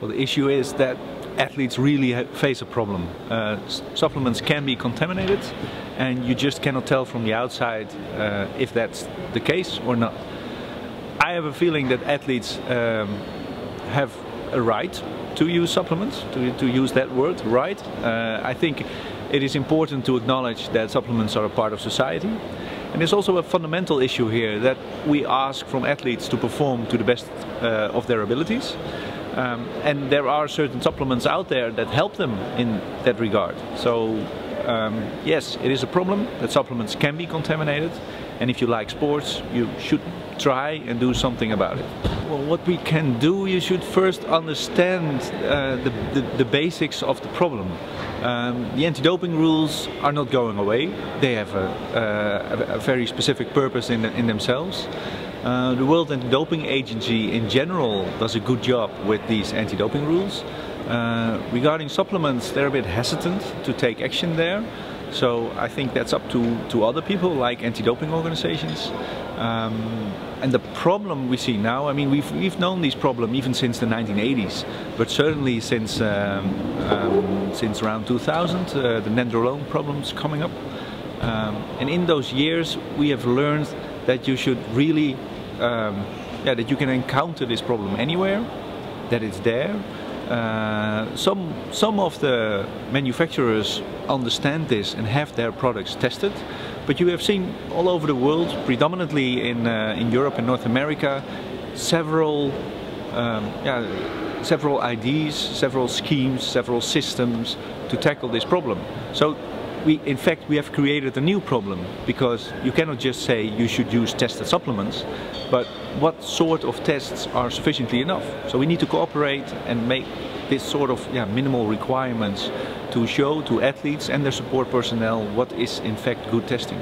Well, the issue is that athletes really face a problem. Uh, supplements can be contaminated and you just cannot tell from the outside uh, if that's the case or not. I have a feeling that athletes um, have a right to use supplements, to, to use that word, right. Uh, I think it is important to acknowledge that supplements are a part of society. And there's also a fundamental issue here that we ask from athletes to perform to the best uh, of their abilities. Um, and there are certain supplements out there that help them in that regard. So um, yes, it is a problem that supplements can be contaminated and if you like sports, you should try and do something about it. Well, what we can do, you should first understand uh, the, the, the, basics of the problem. Um, the anti-doping rules are not going away. They have a, uh, a very specific purpose in, in themselves. Uh, the World Anti-Doping Agency in general does a good job with these anti-doping rules. Uh, regarding supplements, they're a bit hesitant to take action there. So I think that's up to, to other people like anti-doping organizations. Um, and the problem we see now, I mean, we've, we've known this problem even since the 1980s, but certainly since, um, um, since around 2000, uh, the nandrolone problems coming up. Um, and in those years, we have learned that you should really, um, yeah, that you can encounter this problem anywhere, that it's there, uh, some, some of the manufacturers understand this and have their products tested, but you have seen all over the world, predominantly in, uh, in Europe and North America, several, um, yeah, several ideas, several schemes, several systems to tackle this problem. So we, in fact, we have created a new problem because you cannot just say you should use tested supplements, but what sort of tests are sufficiently enough? So we need to cooperate and make this sort of yeah, minimal requirements to show to athletes and their support personnel what is in fact good testing.